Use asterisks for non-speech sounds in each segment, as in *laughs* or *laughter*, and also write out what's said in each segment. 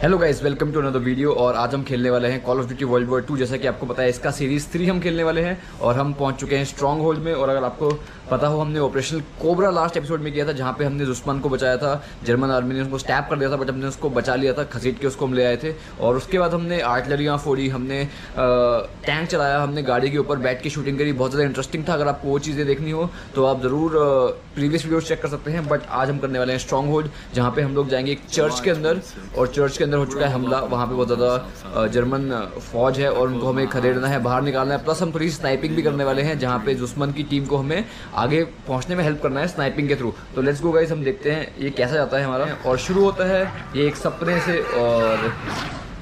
Hello guys welcome to another video और आज हम खेलने वाले हैं call of duty world war two जैसा कि आपको पता है इसका सीरीज़ थ्री हम खेलने वाले हैं और हम पहुँच चुके हैं स्ट्रॉन्ग होल्ड में और अगर आपको पता हो, हमने ऑपरेशन कोबरा लास्ट एपिसोड में किया था, जहाँ पे हमने दुश्मन को बचाया था जर्मन आर्मी ने उसको स्टैप कर दिया था बट हमने उसको बचा लिया था, खसीट के उसको हम ले आए थे और उसके बाद हमने आर्टलरियाँ फोड़ी हमने टैंक चलाया, हमने गाड़ी के ऊपर बैठ के शूटिंग करी, बहुत ज़्यादा इंटरेस्टिंग था, अगर आपको वो चीज़ें देखनी हो तो आप ज़रूर प्रीवियस वीडियो चेक कर सकते हैं बट आज हम करने वाले हैं स्ट्रॉन्ग होल्ड जहाँ पे हम लोग जाएँगे एक चर्च के अंदर, और चर्च के अंदर हो चुका है हमला। वहाँ पे बहुत ज़्यादा जर्मन फौज है और उनको हमें खदेड़ना है, बाहर निकालना है। प्लस हम थोड़ी स्नाइपिंग भी करने वाले हैं, जहाँ पे दुश्मन की टीम को हमें आगे पहुँचने में हेल्प करना है स्नाइपिंग के थ्रू तो लेट्स गो गाइस हम देखते हैं ये कैसा जाता है हमारा। और शुरू होता है ये एक सपने से, और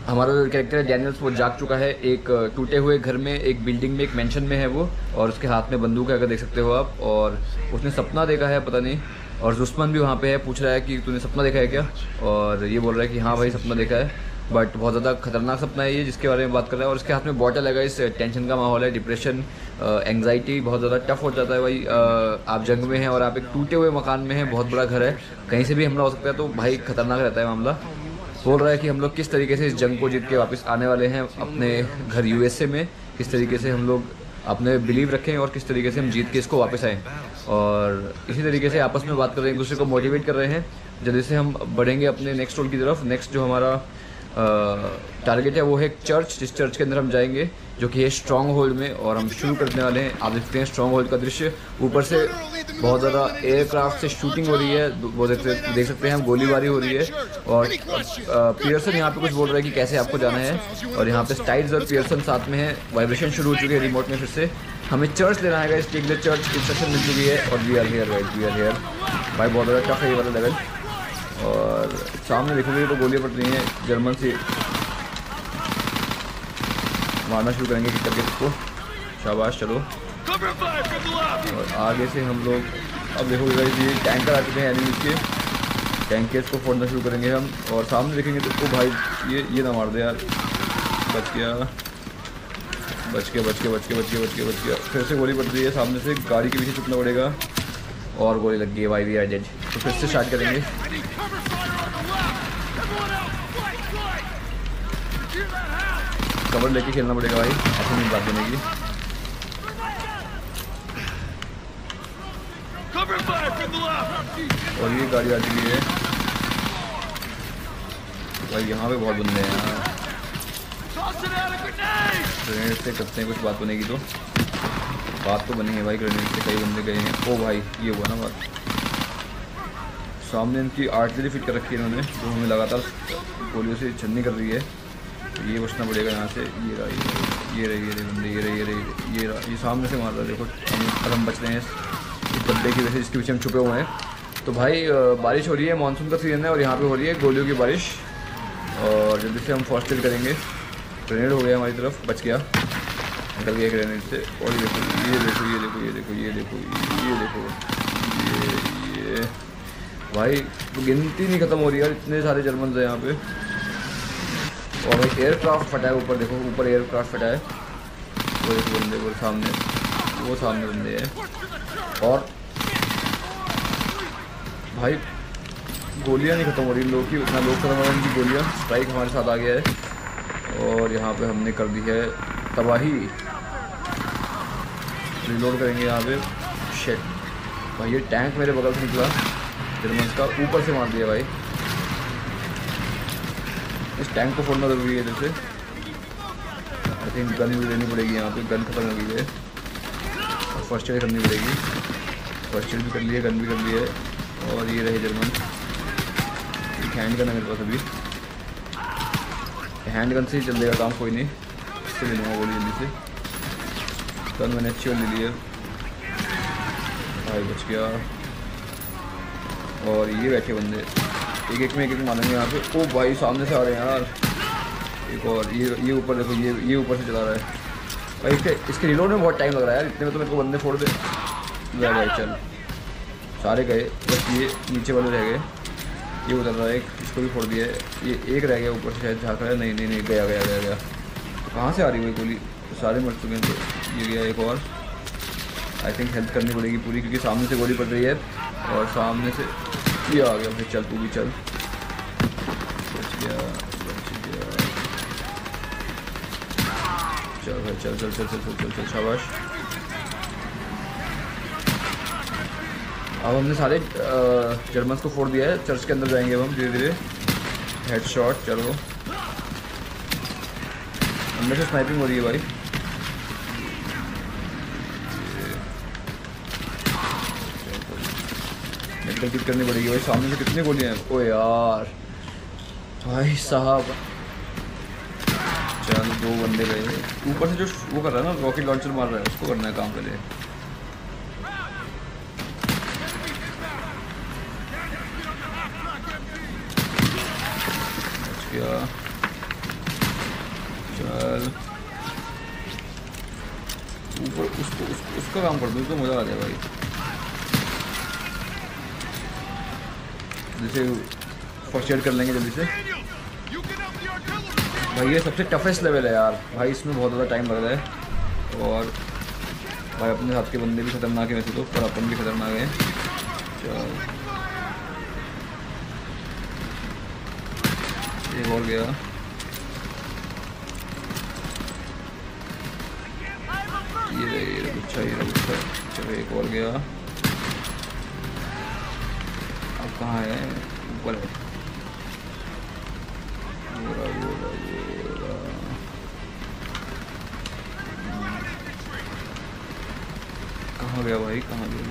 हमारा जो कैरेक्टर है डैनियल्स वो जाग चुका है। एक टूटे हुए घर में, एक बिल्डिंग में, एक मेंशन में है वो, और उसके हाथ में बंदूक है, अगर देख सकते हो आप, और उसने सपना देखा है, पता नहीं, और दुश्मन भी वहाँ पे है, पूछ रहा है कि तूने सपना देखा है क्या? और ये बोल रहा है कि हाँ भाई, सपना देखा है बट बहुत ज़्यादा खतरनाक सपना है ये, जिसके बारे में बात कर रहा है, और इसके हाथ में बॉटल है इस टेंशन का माहौल है डिप्रेशन एंगजाइटी बहुत ज़्यादा टफ हो जाता है भाई आप जंग में हैं, और आप एक टूटे हुए मकान में हैं, बहुत बड़ा घर है, कहीं से भी हमला हो सकता है तो भाई खतरनाक रहता है मामला। बोल रहा है कि हम लोग किस तरीके से इस जंग को जीत के वापस आने वाले हैं अपने घर यूएसए में, किस तरीके से हम लोग अपने बिलीव रखें और किस तरीके से हम जीत के इसको वापस आएँ। और इसी तरीके से आपस में बात कर रहे हैं, एक दूसरे को मोटिवेट कर रहे हैं। जल्दी से हम बढ़ेंगे अपने नेक्स्ट रोल की तरफ़। नेक्स्ट जो हमारा टारगेट है, वो है चर्च जिस चर्च के अंदर हम जाएँगे, जो कि है स्ट्रॉन्ग होल्ड में और हम शुरू करने वाले हैं। आप देखते हैं स्ट्रॉन्ग होल्ड का दृश्य। ऊपर से बहुत ज़्यादा एयरक्राफ्ट से शूटिंग हो रही है। वो देखते देख सकते हैं हम, गोलीबारी हो रही है। और पियर्सन यहाँ पे कुछ बोल रहा है कि कैसे आपको जाना है। और यहाँ पे स्टाइल्स और पियर्सन साथ में है। वाइब्रेशन शुरू हो चुकी है रिमोट में फिर से। हमें चर्च लेना है इस टेक चर्च इंस्ट्रक्शन मिल चुकी है। और we are here right we are here भाई, बहुत ज़्यादा टफ है ये वाला लेवल और सामने देखोगे तो गोलियाँ पड़ रही हैं। जर्मन से मारना शुरू करेंगे कि करके इसको। शाबाश, चलो। और आगे से हम लोग अब देखोगे ये टैंकर आ चुके हैं एनिमीज के। टैंकर्स को फोड़ना शुरू करेंगे हम और सामने देखेंगे तो ओ भाई ये ये ना मार दे यार। बच गया। बच के बच के बच के बच के बच के बच गया। फिर से गोली पड़ रही है सामने से गाड़ी के पीछे चुपना पड़ेगा। और गोली लग गई है भाई वी आर डेड तो फिर से स्टार्ट करेंगे। कवर लेके खेलना पड़ेगा भाई ऐसे नहीं बात बनेगी। और ये गाड़ी आ चुकी है। भाई, यहाँ पे बहुत बंदे हैं ग्रेनेड से करते हैं कुछ बात बनेगी तो। बात तो बनी है भाई ग्रेनेड से कई बंदे गए हैं। ओ भाई, ये हुआ ना बात। सामने इनकी आर्टलरी फिट कर रखी है इन्होंने, जो हमें लगातार गोलियों से छन्नी कर रही है। तो ये बचना पड़ेगा यहाँ से। ये रहा, ये रही, ये बंदे, ये रही ये रही, ये रहा। ये सामने से मार रहा है। देखो, हम हम बच रहे हैं इस बंदे की वजह से इसके पीछे हम छुपे हुए हैं। तो भाई बारिश हो रही है मानसून का सीज़न है और यहाँ पे हो रही है गोलियों की बारिश। और जल्दी से हम फ़र्स्ट एड करेंगे। ग्रेनेड हो गया हमारी तरफ़, बच गया। निकल गया ग्रेनेड से। और ये देखो ये देखो ये देखो ये देखो ये देखो ये देखो, ये ये। भाई, गिनती नहीं ख़त्म हो रही यार, इतने सारे जर्मन है यहाँ पे। और भाई एयरक्राफ्ट फटा है ऊपर, देखो, ऊपर एयरक्राफ्ट फटा है। वो एक बंदे, वो सामने वो सामने बंदे हैं। और भाई, गोलियाँ नहीं ख़त्म हो रही, लोग की उतना लोग खत्म हो रही गोलियाँ स्ट्राइक हमारे साथ आ गया है। और यहाँ पे हमने कर दी है तबाही। रिलोड करेंगे यहाँ पे। शेट भाई, ये टैंक मेरे बगल से निकला। फिर मैं का ऊपर से मार दिया भाई। इस टैंक को फोड़ना ज़रूरी है जैसे आई थिंक गन भी लेनी पड़ेगी यहाँ पे। गन खत्म हो गई है फ़र्स्ट एड करनी पड़ेगी। फ़र्स्ट एड भी कर लिया गन भी कर है। और ये रहे जर्मन एक हैंड गन है मेरे पास अभी। हैंड गन से ही चल देगा काम कोई नहीं, इससे ले लूँगा गोली जल्दी से। गन मैंने अच्छी वाली ली है। भाई बच गया। और ये बैठे बंदे। एक एक में एक एक मारेंगे यहाँ पे। ओ भाई, सामने से आ रहे हैं यार। एक और, ये ये ऊपर देखो, ये ये ऊपर से चला रहा है। भाई, इसके इसके रिलोड में बहुत टाइम लग रहा है यार। इतने में तो मेरे को बंदे फोड़ दे। ले भाई, चल। सारे गए, बस ये नीचे वाले रह गए। ये उतर रहा है एक इसको भी फोड़ दिया। ये एक रह गया ऊपर से शायद झाँक रहा है। नहीं नहीं नहीं, गया गया गया गया। तो कहाँ से आ रही हुई गोली? सारे मर चुके हैं तो ये गया एक और। आई थिंक हेल्प करनी पड़ेगी पूरी, क्योंकि सामने से गोली पड़ रही है। और सामने से ये आ गया, फिर चल, तू भी चल। गया, बच गया। चल चल चल चल चल चल चल चल, शाबाश। अब हमने सारे जर्मन्स को फोड़ दिया है। चर्च के अंदर जाएँगे अब हम धीरे धीरे। हेड शॉट चलो। अंदर से स्नाइपिंग हो रही है भाई। मेडिकल किट करनी पड़ेगी भाई। सामने से कितनी गोलियाँ हैं? ओ यार। भाई साहब। चल, दो बंदे गए। ऊपर से जो वो कर रहा है ना रॉकेट लॉन्चर मार रहा है, उसको करना है काम पहले। गया चल ऊपर उसको उस, उसका काम कर दो उसको मज़ा आ जाए भाई जैसे फ़र्स्ट एड कर लेंगे जल्दी से भाई ये सबसे टफेस्ट लेवल है यार भाई इसमें बहुत ज़्यादा टाइम लग रहा है और भाई अपने साथ के बंदे भी खतरनाक है वैसे तो पर अपन भी खतरनाक है चल एक और गया। ये रहे ये ये चलो एक और गया। अब कहाँ है? ऊपर है। गया भाई? कहाँ गया?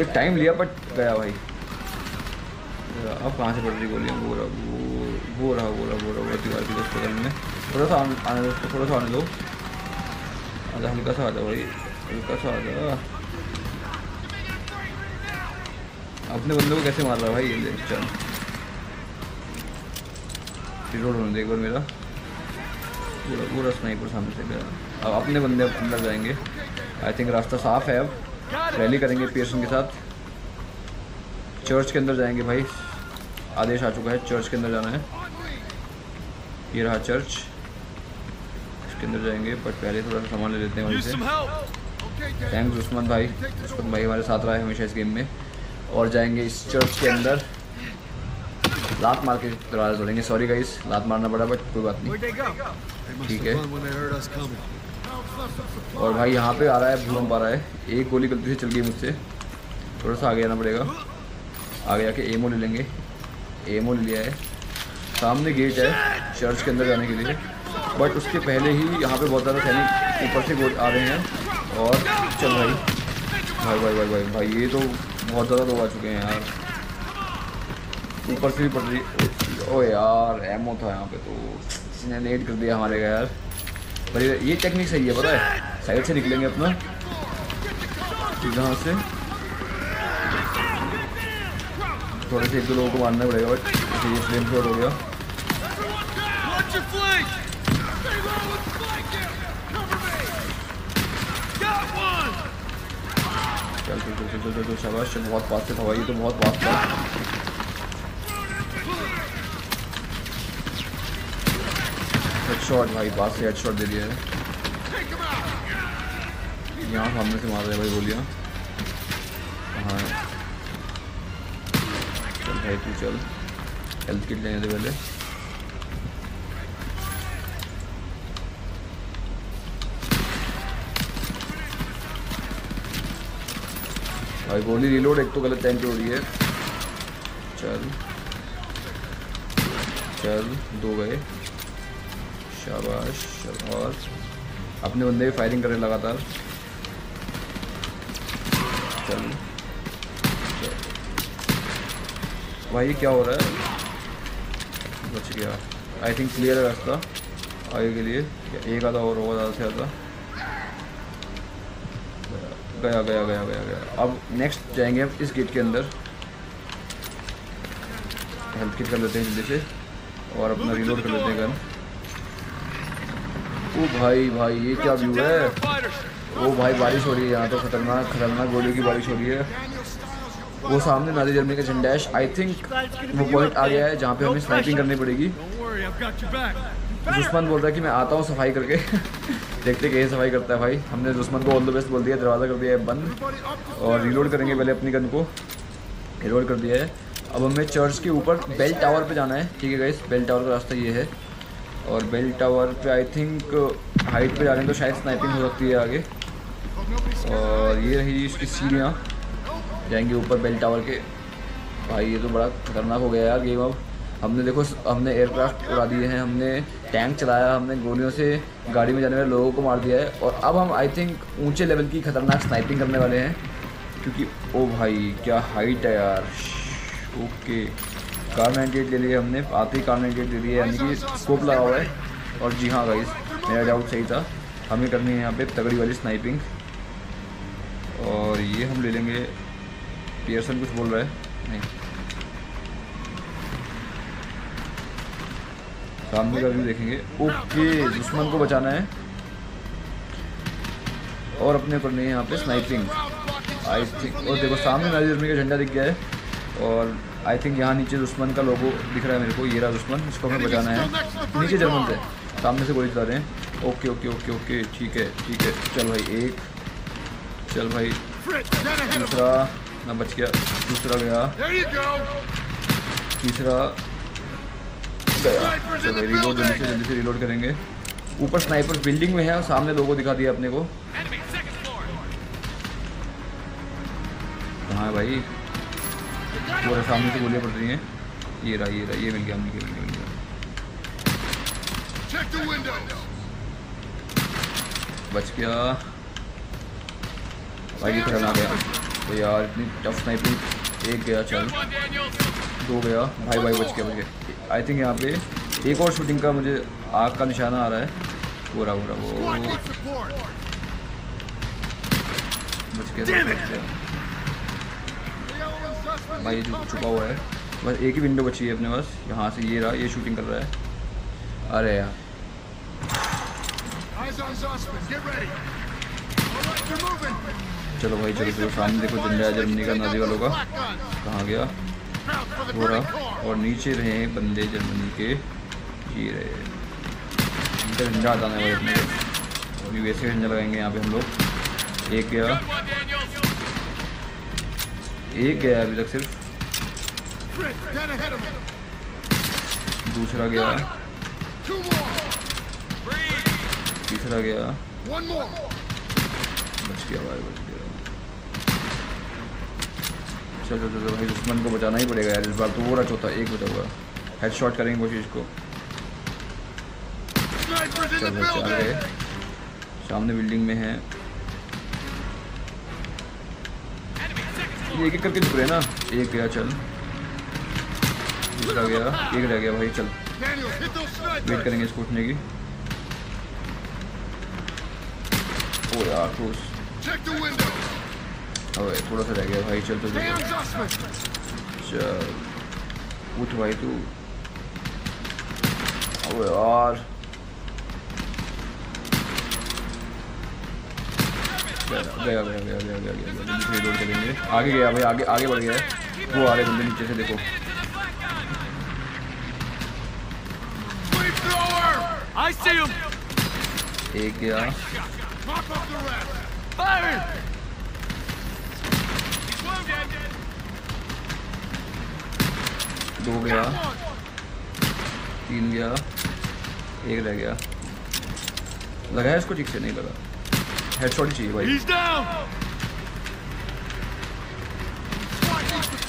एक टाइम लिया बट गया भाई। अब कहाँ से पड़ रही गोलियाँ? वो रहा, वो वो रहा वो रहा वो रहा, वो दीवार की दोस्त में। थोड़ा सा आने दो, थोड़ा सा आने दो। आजा, हल्का सा आ भाई, हल्का सा आ अपने बंदे को कैसे मार रहा भाई ये चल। रिलोड होने दे एक बार मेरा। पूरा पूरा स्नाइपर सामने से गया। अब अपने बंदे अब अंदर जाएँगे। आई थिंक रास्ता साफ़ है अब। रैली करेंगे पियर्सन के साथ। चर्च के अंदर जाएँगे भाई। आदेश आ चुका है चर्च के अंदर जाना है। ये रहा चर्च। इसके अंदर जाएँगे बट पहले थोड़ा सा सामान ले लेते हैं वहीं से। थैंक्स उस्मान भाई। उस्मान भाई हमारे साथ रहा है हमेशा इस गेम में। और जाएँगे इस चर्च के अंदर। लात मार के दरवाज़ा तोड़ेंगे। सॉरी गाइस लात मारना पड़ा बट कोई बात नहीं। ठीक है। और भाई यहाँ पे आ रहा है भूकंप आ रहा है। एक गोली गलती से चल गई मुझसे। थोड़ा सा आगे आना पड़ेगा। आगे आके एमओ ले लेंगे। एमओ लिया है। सामने गेट है चर्च के अंदर जाने के लिए। बट उसके पहले ही यहाँ पे बहुत ज़्यादा सैनिक ऊपर से आ रहे हैं। और चल भाई। भाई भाई भाई भाई भाई, ये तो बहुत ज़्यादा लोग आ चुके हैं यार। ऊपर से भी पड़ रही ओ यार एमओ था यहाँ पे तो। इसने नेट कर दिया हमारे का यार। पर ये टेक्निक सही है, पता है? साइड से निकलेंगे अपना। यहाँ से। थोड़े से एक दो लोगों को मारना पड़ेगा बट ये फ्लेम शॉट हो गया! चल चल चल चल चल चल शाबाश बहुत पास से था ये तो बहुत पास था हेडशॉट भाई पास से हेडशॉट दे दिया है! यहाँ सामने से मार रहे हैं भाई गोलियाँ। कहाँ है। भाई तू चल हेल्थ किट लेने दे पहले। भाई गोली रिलोड एक तो गलत टाइम पे हो रही है। चल। चल, दो गए। शाबाश और अपने बंदे भी फायरिंग कर रहे लगातार। चल। भाई, ये क्या हो रहा है? बच गया। आई थिंक क्लियर है रास्ता आगे के लिए। एक आधा और होगा ज़्यादा से ज़्यादा? गया गया गया गया गया। अब नेक्स्ट जाएँगे अब इस गेट के अंदर। हेल्थ किट कर लेते हैं जल्दी से, और अपना रिलोड कर लेते हैं गन ओ भाई भाई, ये क्या व्यू है! ओ भाई, बारिश हो रही है यहाँ तो खतरनाक खतरनाक गोली की बारिश हो रही है। वो सामने नाजी जर्मनी का झंडा है। आई थिंक वो पॉइंट आ गया है जहाँ पे हमें स्नाइपिंग करनी पड़ेगी. दुश्मन बोल रहा है कि मैं आता हूँ सफ़ाई करके। *laughs* देखते कैसे सफ़ाई करता है भाई। हमने दुश्मन को ऑल द बेस्ट बोल दिया, दरवाज़ा कर दिया है बंद। और रिलोड करेंगे पहले अपनी गन को। रिलोड कर दिया है। अब हमें चर्च के ऊपर बेल टावर पे जाना है। ठीक है गाइस बेल टावर का रास्ता ये है। और बेल टावर पे आई थिंक हाइट पे जाने तो शायद स्नाइपिंग हो सकती है आगे। और ये रही इसकी सीढ़ियाँ। जाएँगे ऊपर बेल टावर के। भाई, ये तो बड़ा खतरनाक हो गया यार गेम अब। हमने देखो, हमने एयरक्राफ्ट उड़ा दिए हैं, हमने टैंक चलाया, हमने गोलियों से गाड़ी में जाने वाले लोगों को मार दिया है। और अब हम आई थिंक ऊँचे लेवल की खतरनाक स्नाइपिंग करने वाले हैं। क्योंकि, ओ भाई, क्या हाइट है यार। ओके कार नाइन्टी ले लिए हमने आते ही कार नाइन्टी ले लिए यानी कि स्कोप लगा हुआ है। और जी हाँ गाइस मेरा डाउट सही था। हमें करनी है यहाँ पे तगड़ी वाली स्नाइपिंग और ये हम ले लेंगे पियर्सन कुछ बोल रहा है? नहीं। सामने का व्यू देखेंगे। ओके, दुश्मन को बचाना है। और अपने करनी है यहाँ पे स्नाइपिंग आई थिंक और देखो, सामने नारी जर्मनी का झंडा दिख गया है। और आई थिंक यहाँ नीचे दुश्मन का लोगो दिख रहा है मेरे को, ये रहा दुश्मन, इसको हमें बचाना है। नीचे जर्मन से सामने से गोली चला रहे हैं। ओके ओके ओके ओके, ठीक है ठीक है। चल भाई, एक, चल भाई. दूसरा मैं बच गया। दूसरा गया. तीसरा गया। चलो रिलोड जल्दी से जल्दी से रिलोड करेंगे। ऊपर स्नाइपर बिल्डिंग में है और सामने लोगों दिखा दिया अपने को। कहाँ है भाई। पूरे सामने से गोलियाँ पड़ रही हैं। ये रहा ये रहा ये मिल गया मिल गया मिल गया मिल गया। Check the windows. बच गया। भाई ये खतरनाक गया तो यार इतनी टफ स्नाइपिंग एक गया चल। दो गया। भाई भाई बच गया बच गया। आई थिंक यहाँ पे एक और शूटिंग का मुझे आग का निशाना आ रहा है। पूरा पूरा वो. बच गया भाई जो छुपा हुआ है बस एक ही विंडो बची है अपने पास। यहाँ से ये रहा ये शूटिंग कर रहा है। अरे यार। Eyes on suspect. Get ready. All right, they're moving. चलो भाई, चलो चलो, सामने देखो झंडा जर्मनी का नाजी वालों का। कहाँ गया? हो रहा, और नीचे रहे बंदे जर्मनी के। ये रहे। झंडा हटाना है अपने अभी वैसे झंडा लगाएँगे यहाँ पे हम लोग। एक गया। एक गया अभी तक सिर्फ़. दूसरा गया. तीसरा गया। बच गया भाई, बच गया चलो चलो भाई दुश्मन को बचाना ही पड़ेगा यार इस बार तो वो रहा चौथा एक बचा हुआ। हेड शॉट करेंगे कोशिश को। चलो गए सामने बिल्डिंग में है। एक एक करके झुक रहे ना? एक गया चल। दूसरा गया एक रह गया भाई चल। वेट करेंगे इसको उठने की। ओ यार windows. अबे थोड़ा सा रह गया भाई चल Stay चल उठ भाई तू। अबे यार। गया गया गया गया गया गया से रिलोड करेंगे आगे गया भाई आगे आगे बढ़ गया है। वो आ रहे बंदे नीचे से देखो। I see him! एक गया Pop up the rest. Fire! He's wounded. दो गया। तीन गया। एक रह गया। लगा है इसको ठीक से नहीं लगा। हेडशॉट चाहिए भाई.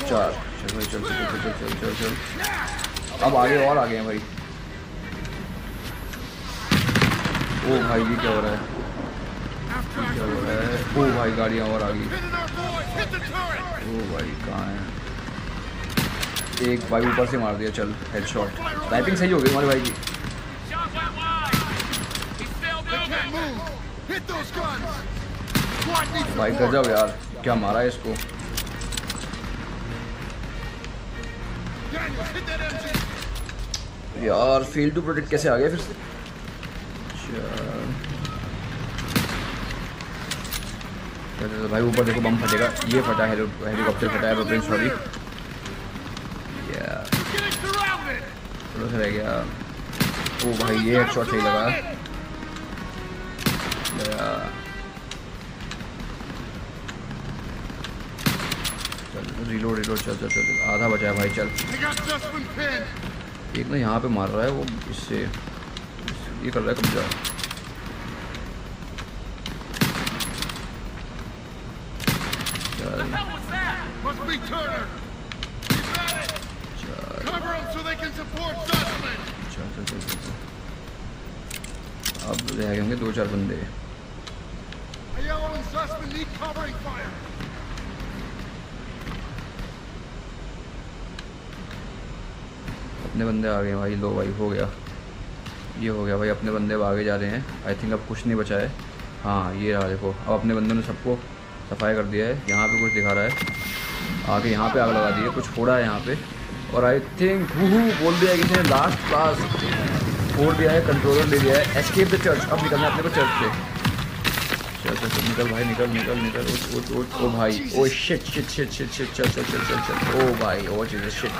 चार। चल भाई चल चल चल चल चल चल चल। अब आगे और आगे हैं भाई। ओ भाई ये क्या हो रहा है? ओ भाई, गाड़ियाँ और आ गई। ओ भाई, कहाँ है? एक भाई ऊपर से मार दिया, चल हेडशॉट टाइपिंग सही हो गई हमारे भाई की। भाई कर जाओ यार, क्या मारा है इसको? यार फ़ील्ड टू प्रोटेक्ट कैसे आ गया फिर से? चल, भाई ऊपर देखो बम फटेगा। ये फटा हेलीकॉप्टर फटा है रोपेन सॉरी थोड़ा रह गया। ओ भाई ये हेडशॉट सही लगा। रिलोड रिलोड चल चल चल। आधा बचा है भाई चल. एक ना यहाँ पे मार रहा है वो इससे ये कर रहा है कब्जा। चल Must be Turner. He's at it. चल Cover him so they can support Sussman. चल चल चल चल चल। अब रह गए होंगे दो चार बंदे Aiello and Sussman need covering fire. अपने बंदे आ गए भाई लो भाई हो गया ये हो गया भाई अपने बंदे अब आगे जा रहे हैं आई थिंक अब कुछ नहीं बचा है हाँ ये रहा देखो अब अपने बंदों ने सबको सफ़ाई कर दिया है। यहाँ पे कुछ दिखा रहा है। आगे यहाँ पे आग लगा दी है। कुछ फोड़ा है यहाँ पे। और आई थिंक बोल दिया है किसी ने। लास्ट क्लास फोड़ दिया है कंट्रोलर ले लिया है। एस्केप द चर्च अब निकलना है अपने को चर्च से। चल चल चल निकल भाई, निकल निकल निकल। उठ उठ उठ ओ भाई। ओ shit shit shit shit shit चल चल चल चल चल ओ भाई, ओ चीज़ शिट.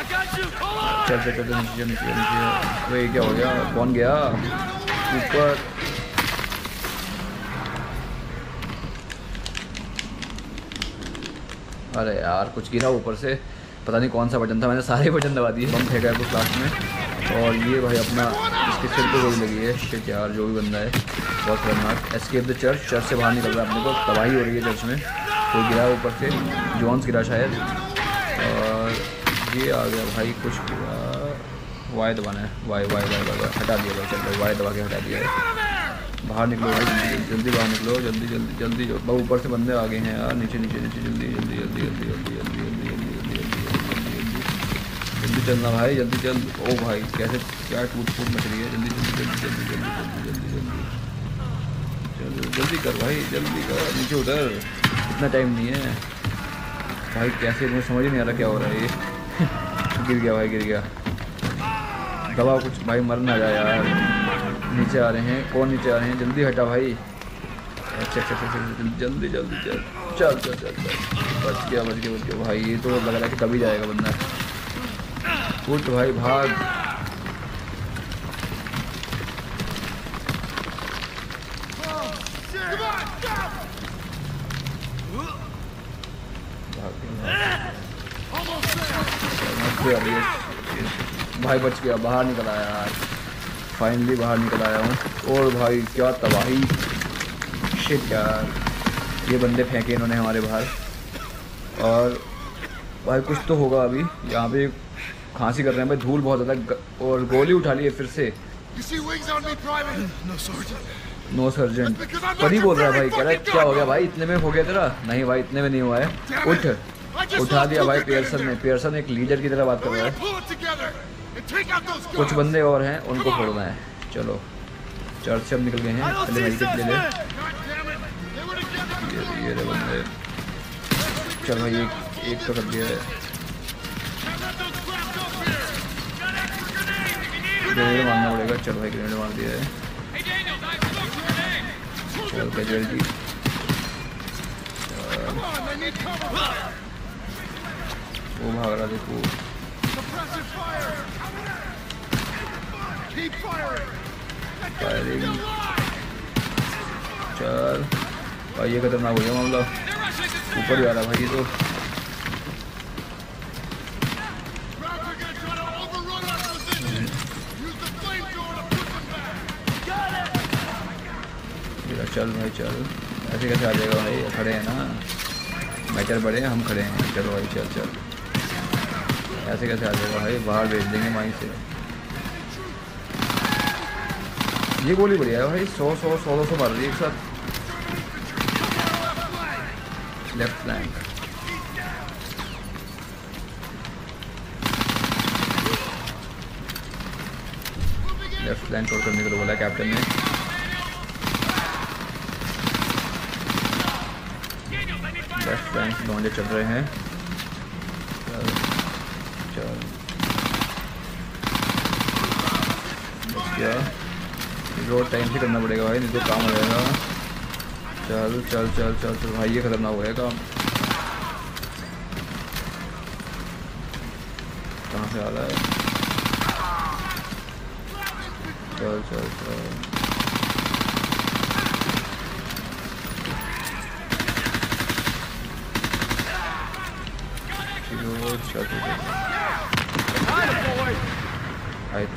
चल चल चल नीचे नीचे नीचे ये क्या हो गया? कौन गया। ऊपर अरे यार, कुछ गिरा ऊपर से। पता नहीं कौन सा बटन था, मैंने सारे बटन दबा दिए। बम फेंका है कुछ लास्ट में। और ये भाई अपना इसके सिर पे गोली लगी है। शिट यार, जो भी बंदा है, बहुत खतरनाक। एस्केप द चर्च चर्च से बाहर निकल रहा है अपने को। तबाही हो रही है चर्च में। कोई गिरा ऊपर से। जॉन्स गिरा शायद। और ये आ गया भाई कुछ। वाई दबाना है। वाई वाई वाई वाई हटा दिया भाई, चल भाई वाई दबा के हटा दिया है। बाहर निकलो भाई जल्दी बाहर निकलो जल्दी जल्दी जल्दी भाई ऊपर से बंदे आ गए हैं यार नीचे नीचे नीचे जल्दी जल्दी जल्दी जल्दी जल्दी जल्दी जल्दी जल्दी जल्दी जल्दी जल्दी जल्दी जल्दी चलना भाई जल्दी चल ओ भाई कैसे क्या टूट फूट मच रही है जल्दी जल्दी जल्दी जल्दी जल्दी जल्दी जल्दी जल्दी जल्दी कर भाई जल्दी कर नीचे उतर इतना टाइम नहीं है भाई कैसे मुझे समझ नहीं आ रहा क्या हो रहा है ये गिर गया भाई गिर गया दबा कुछ भाई मर ना जाए यार नीचे आ रहे हैं, कौन नीचे आ रहे हैं? जल्दी हटा भाई। अच्छा अच्छा अच्छा जल्दी जल्दी, चल। चल चल चल चल। बच गया बच गया बच गया। भाई, ये तो लग रहा है कि कभी जाएगा बंदा। उठ भाई, भाग। भाई, बच गया, बाहर निकल आया यार। फाइनली बाहर निकल आया हूँ। और भाई क्या तबाही। शिट यार। ये बंदे फेंके इन्होंने हमारे बाहर। और भाई कुछ तो होगा अभी। यहाँ पे खांसी कर रहे हैं। भाई धूल बहुत ज़्यादा और गोली उठा ली है फिर से. नो सर्जेंट पर ही बोल रहा है भाई कह रहा है क्या हो गया भाई? इतने में हो गया तेरा? नहीं भाई इतने में नहीं हुआ है। उठ। उठा दिया भाई पियर्सन ने। पियर्सन एक लीडर की तरह बात कर रहा है। कुछ बंदे और हैं उनको फोड़ना है। चलो चार से अब निकल गए हैं पहले मेडिकेट ले ये ये रे बंदे। चलो एक एक तो कर दिया है। ग्रेनेड मारना पड़ेगा। चलो भाई ग्रेनेड मार दिया है। वो भाग रहा देखो। Keep firing. फायरिंग चल। भाई ये खतरनाक हो गया मामला। ऊपर ही आ रहा भाई ये तो। चल भाई चल। ऐसे कैसे आ जाएगा भाई? खड़े हैं ना। मैटर बड़े हैं हम खड़े हैं। चलो भाई चल चल। ऐसे कैसे आ जाएगा भाई? बाहर भेज देंगे वहीं से। ये गोली बढ़िया है भाई, सौ सौ सौ, दो सौ मार रही है एक साथ। लेफ़्ट फ्लैंक लेफ़्ट फ्लैंक करने के लिए बोला कैप्टन ने। लेफ़्ट लॉन्जे चल रहे हैं। चल चल। गया। रोड टाइम से करना पड़ेगा भाई, नहीं तो काम हो जाएगा। चल चल चल चल चल भाई, ये खतरनाक हो जाएगा कहाँ से आ रहा है? चल चल चल।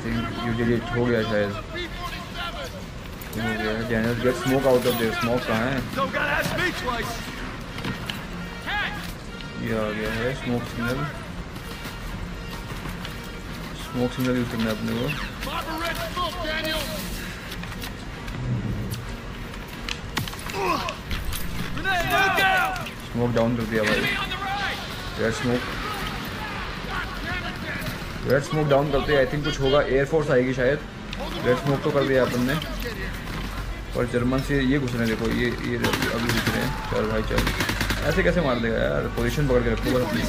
थिंक यू डिड इट हो गया शायद। B-47. हो गया Daniel get smoke out of smoke कहाँ है Don't gotta ask me twice. ये आ गया है smoke signal smoke signal use करना है अपने को smoke, Daniel. Out. Smoke down कर दिया भाई. Red smoke red smoke down करते आई थिंक कुछ होगा. एयरफोर्स आएगी शायद. रेड स्मोक तो कर दिया अपन ने. और जर्मन से ये घुस रहे हैं देखो, ये ये अभी घुस रहे हैं। चल भाई, चल। ऐसे कैसे मार देगा यार? पोजीशन पकड़ के रखो बस अपनी।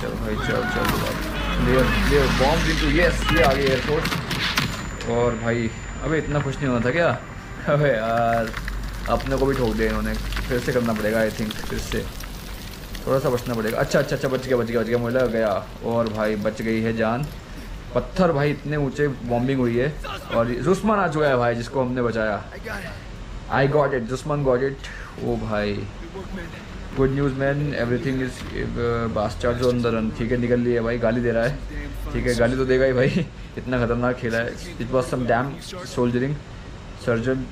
चल भाई, चल चल क्लियर बॉम्ब इनटू यस ये आ गई एयरफोर्स और भाई, अबे इतना खुश नहीं होना था क्या? *laughs* अबे यार, अपने को भी ठोक दिया इन्होंने। फिर से करना पड़ेगा आई थिंक फिर से। थोड़ा सा बचना पड़ेगा। अच्छा अच्छा अच्छा बच गया बच गया बच गया, मुझे गया। और भाई, बच गई है जान। पत्थर भाई, इतने ऊँचे बॉम्बिंग हुई है। और जुस्मान आ चुका है भाई, जिसको हमने बचाया. I got it Usman got it ओ भाई. Good news man everything is बास्टार जो अंदर रन ठीक है, निकल लिए भाई, गाली दे रहा है। ठीक है, गाली तो देगा ही भाई। इतना खतरनाक खेला है। It was some damn soldiering surgeon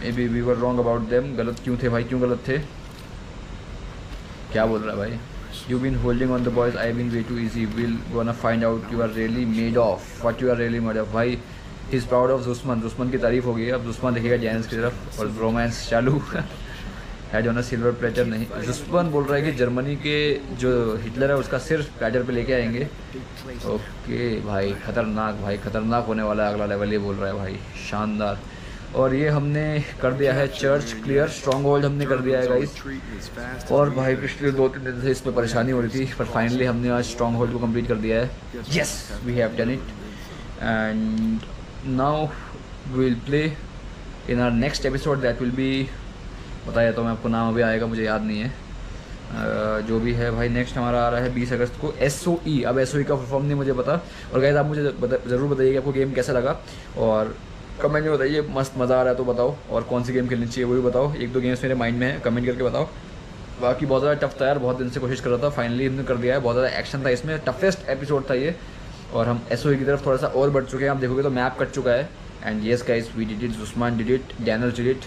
maybe we were wrong about them गलत क्यों थे भाई, क्यों गलत थे? क्या बोल रहा है भाई? You been holding on the boys I been way too easy will gonna find out you are really made of what you are really made of भाई इज़ प्राउड ऑफ़ दुश्मन दुश्मन की तारीफ़ हो गई है अब दुश्मन देखेगा जैनस की तरफ़ और रोमांस चालू है जो ना सिल्वर प्लेटर नहीं दुश्मन बोल रहा है कि जर्मनी के जो हिटलर है उसका सिर्फ़ प्लेटर पे लेके आएँगे ओके भाई खतरनाक भाई खतरनाक होने वाला है अगला लेवल ये बोल रहा है भाई शानदार और ये हमने कर दिया है चर्च क्लियर स्ट्रॉन्ग होल्ड हमने कर दिया है गाइस और भाई पिछले दो तीन दिन से इसमें परेशानी हो रही थी पर फाइनली हमने आज स्ट्रॉन्ग होल्ड को कंप्लीट कर दिया है। Yes we have done it and now will play in our next episode that will be बताया तो मैं आपको नाम अभी आएगा मुझे याद नहीं है। अह, जो भी है भाई नेक्स्ट हमारा आ रहा है बीस अगस्त को एस ओ ई अब एस ओ ई का फॉर्म नहीं मुझे पता। और गाइस आप मुझे ज़रूर बताइए कि आपको गेम कैसा लगा। और कमेंट में बताइए, मस्त मज़ा आ रहा है तो बताओ, और कौन सी गेम खेलनी चाहिए वो भी बताओ। एक दो गेम्स मेरे माइंड में है, कमेंट करके बताओ। बाकी बहुत ज़्यादा टफ था यार, बहुत दिन से कोशिश कर रहा था फाइनली हमने कर दिया है, बहुत ज़्यादा एक्शन था इसमें टफेस्ट एपिसोड था ये। और हम एस की तरफ़ थोड़ा सा और बढ़ चुके हैं, आप देखोगे तो मैप कट चुका है। And yes guys we did it Usman Daniel did it